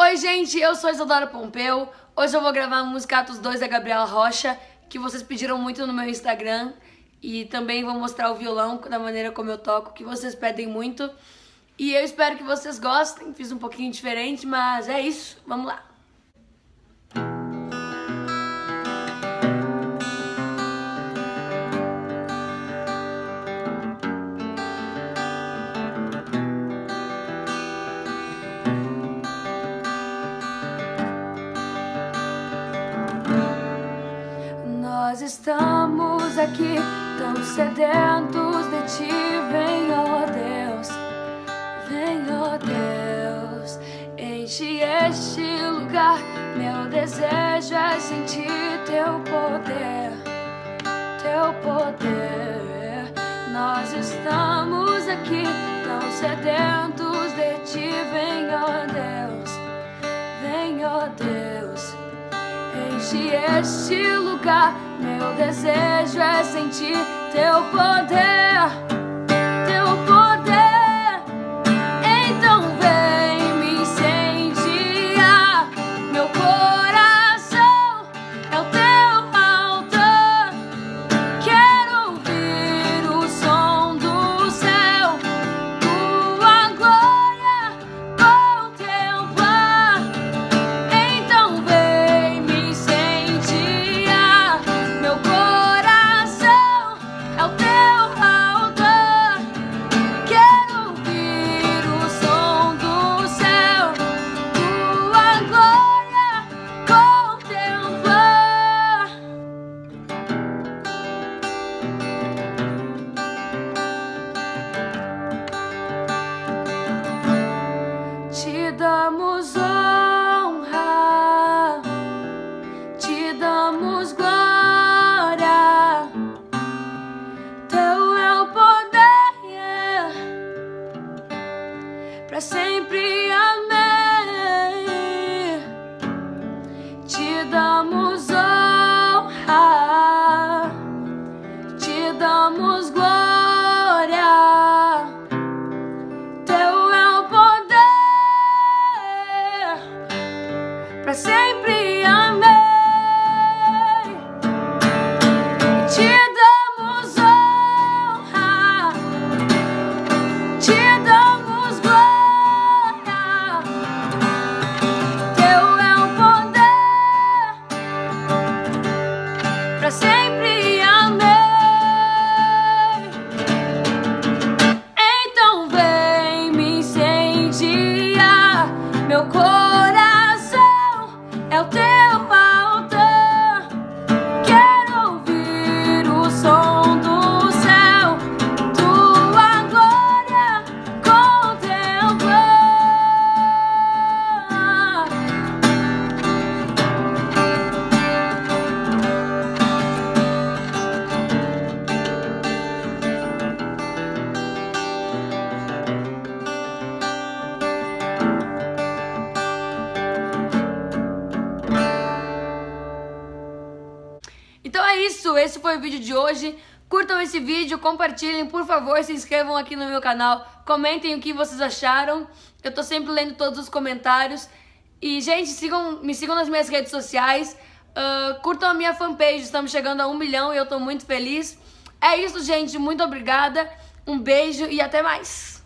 Oi, gente, eu sou Isadora Pompeu. Hoje eu vou gravar a música Atos 2 da Gabriela Rocha, que vocês pediram muito no meu Instagram. E também vou mostrar o violão da maneira como eu toco, que vocês pedem muito. E eu espero que vocês gostem. Fiz um pouquinho diferente, mas é isso. Vamos lá. Estamos aqui tão sedentos de ti, vem, ó Deus, vem, ó Deus, enche este lugar. Meu desejo é sentir teu poder, teu poder. Nós estamos aqui tão sedentos de ti, vem, ó Deus, Este lugar. Meu desejo é sentir teu poder, damos honra, para sempre. Amém. Te damos honra, te damos glória. Teu é o poder para sempre. Amém. Então vem me incendiar. Meu coração esse foi o vídeo de hoje. Curtam esse vídeo, compartilhem, por favor, se inscrevam aqui no meu canal, comentem o que vocês acharam. Eu tô sempre lendo todos os comentários. E, gente, sigam, me sigam nas minhas redes sociais. ah, curtam a minha fanpage, estamos chegando a um milhão e eu tô muito feliz. É isso, gente, muito obrigada. Um beijo e até mais.